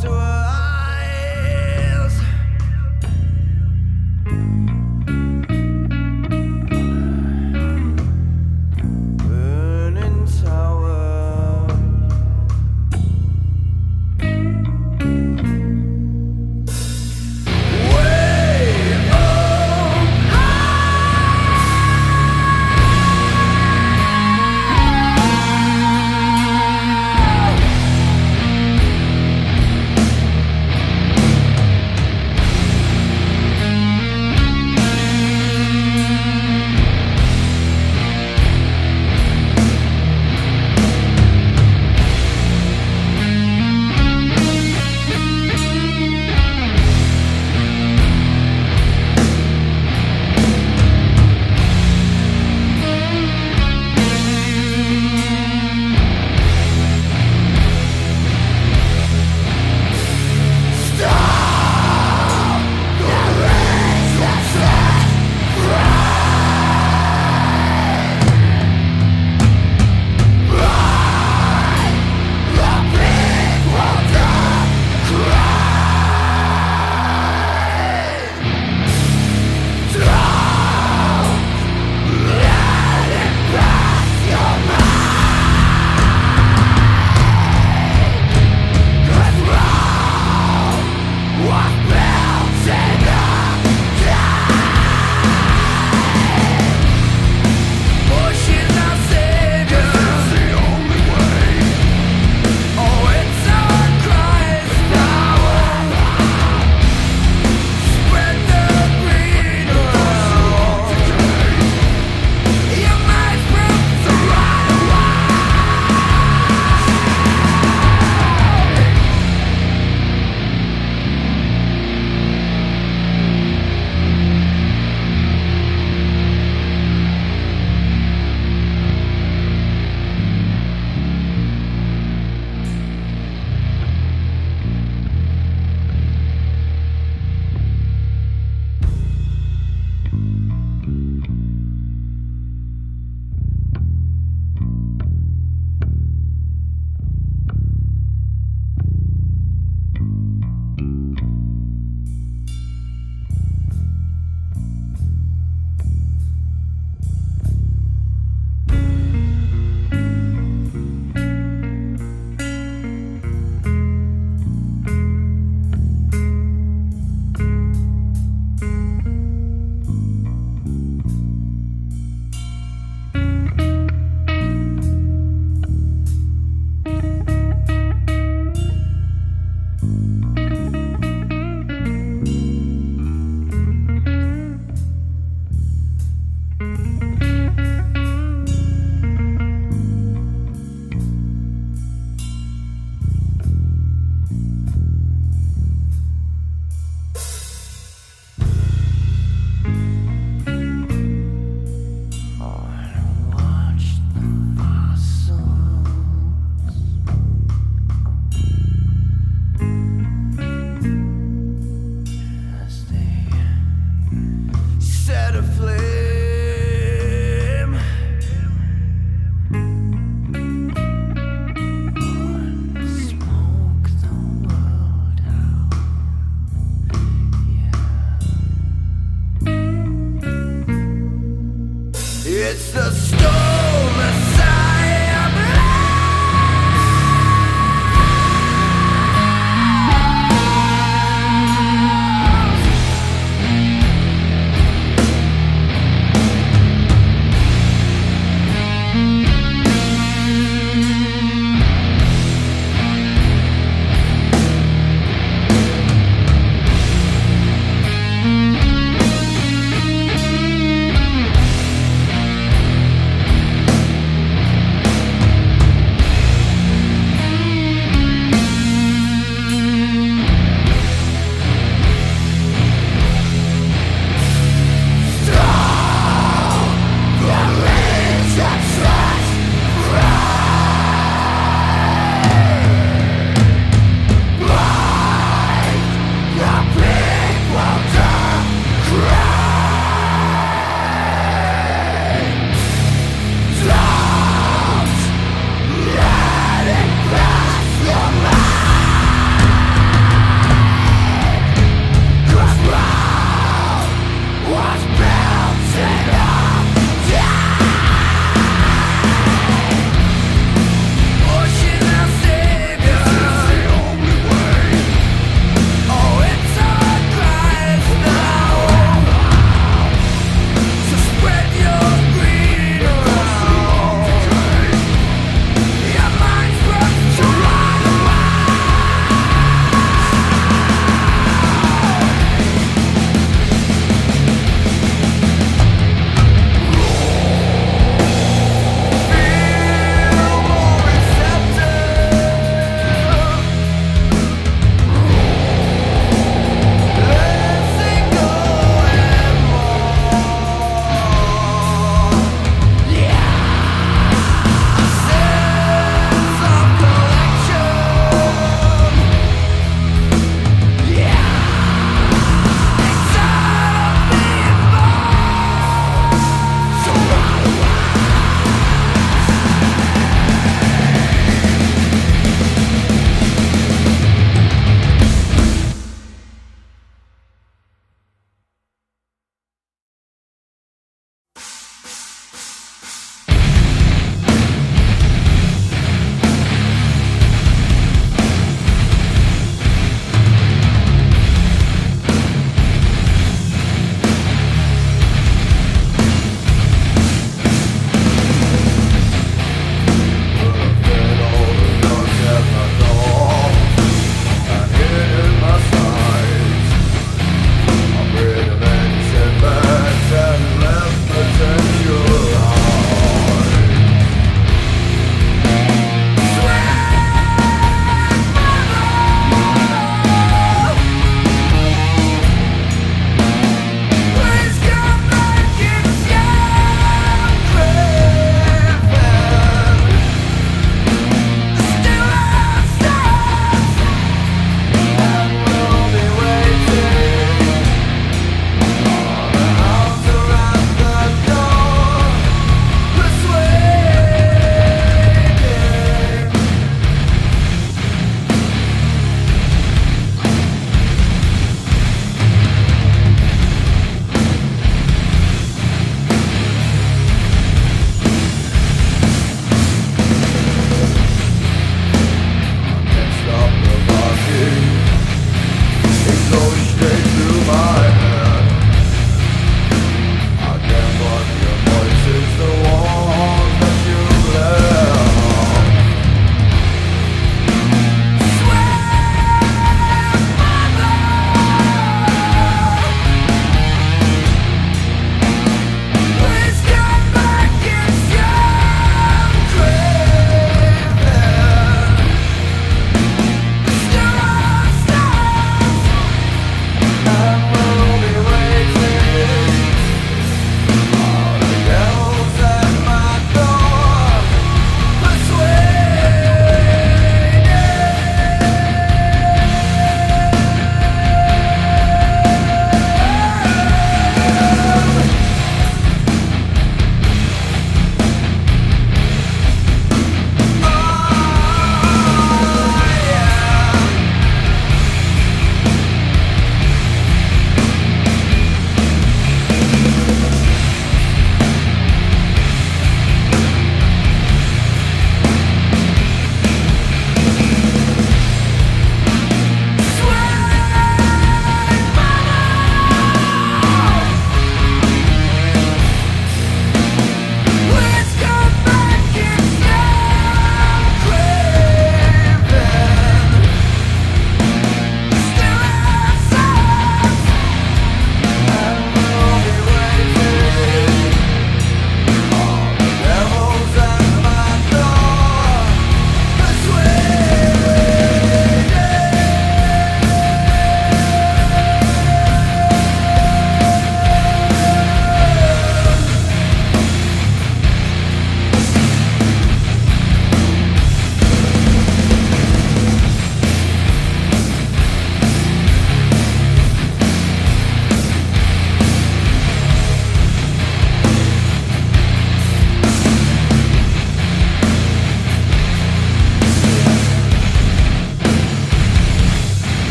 to her